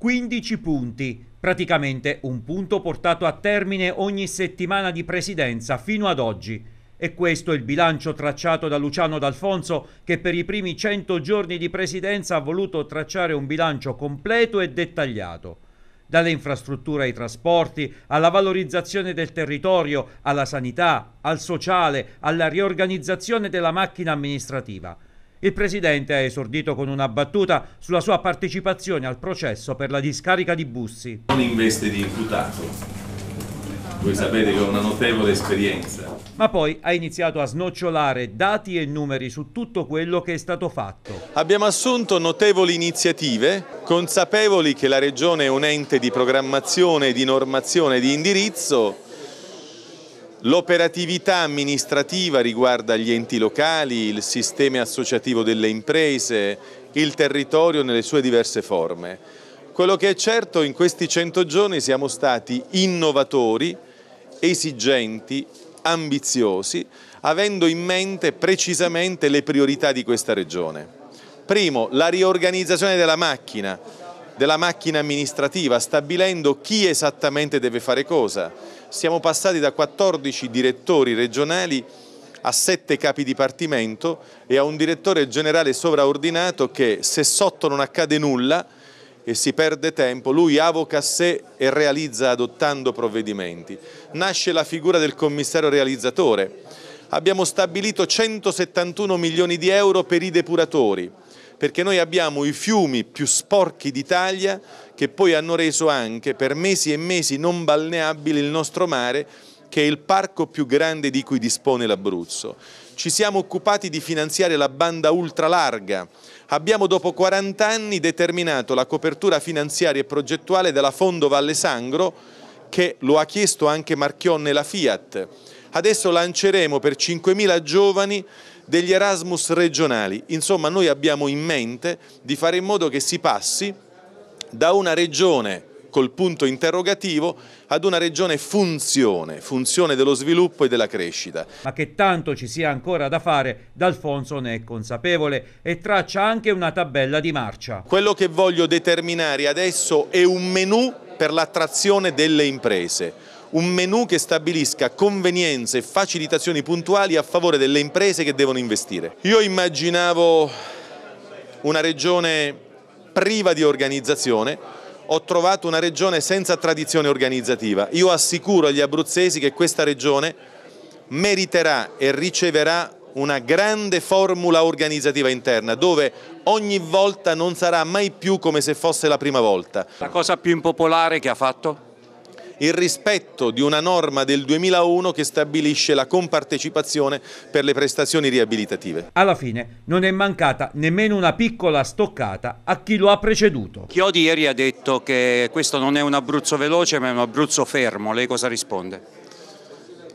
15 punti, praticamente un punto portato a termine ogni settimana di presidenza fino ad oggi. E questo è il bilancio tracciato da Luciano D'Alfonso che per i primi 100 giorni di presidenza ha voluto tracciare un bilancio completo e dettagliato. Dalle infrastrutture ai trasporti, alla valorizzazione del territorio, alla sanità, al sociale, alla riorganizzazione della macchina amministrativa. Il Presidente ha esordito con una battuta sulla sua partecipazione al processo per la discarica di Bussi. Non in veste di imputato, voi sapete che ho una notevole esperienza. Ma poi ha iniziato a snocciolare dati e numeri su tutto quello che è stato fatto. Abbiamo assunto notevoli iniziative, consapevoli che la Regione è un ente di programmazione, di normazione, di indirizzo. L'operatività amministrativa riguarda gli enti locali, il sistema associativo delle imprese, il territorio nelle sue diverse forme. Quello che è certo in questi 100 giorni siamo stati innovatori, esigenti, ambiziosi, avendo in mente precisamente le priorità di questa regione. Primo, la riorganizzazione della macchina, della macchina amministrativa, stabilendo chi esattamente deve fare cosa. Siamo passati da 14 direttori regionali a 7 capi dipartimento e a un direttore generale sovraordinato che se sotto non accade nulla e si perde tempo, lui avoca a sé e realizza adottando provvedimenti. Nasce la figura del commissario realizzatore. Abbiamo stabilito 171 milioni di euro per i depuratori, perché noi abbiamo i fiumi più sporchi d'Italia che poi hanno reso anche per mesi e mesi non balneabile il nostro mare che è il parco più grande di cui dispone l'Abruzzo. Ci siamo occupati di finanziare la banda ultralarga. Abbiamo dopo 40 anni determinato la copertura finanziaria e progettuale della Fondo Valle Sangro che lo ha chiesto anche Marchionne la Fiat. Adesso lanceremo per 5.000 giovani degli Erasmus regionali. Insomma, noi abbiamo in mente di fare in modo che si passi da una regione col punto interrogativo ad una regione funzione, funzione dello sviluppo e della crescita. Ma che tanto ci sia ancora da fare, D'Alfonso ne è consapevole e traccia anche una tabella di marcia. Quello che voglio determinare adesso è un menù per l'attrazione delle imprese, un menù che stabilisca convenienze e facilitazioni puntuali a favore delle imprese che devono investire. Io immaginavo una regione priva di organizzazione, ho trovato una regione senza tradizione organizzativa. Io assicuro agli abruzzesi che questa regione meriterà e riceverà una grande formula organizzativa interna dove ogni volta non sarà mai più come se fosse la prima volta. La cosa più impopolare che ha fatto? Il rispetto di una norma del 2001 che stabilisce la compartecipazione per le prestazioni riabilitative. Alla fine non è mancata nemmeno una piccola stoccata a chi lo ha preceduto. Chiodi ieri ha detto che questo non è un Abruzzo veloce ma è un Abruzzo fermo, lei cosa risponde?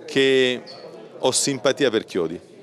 Che ho simpatia per Chiodi.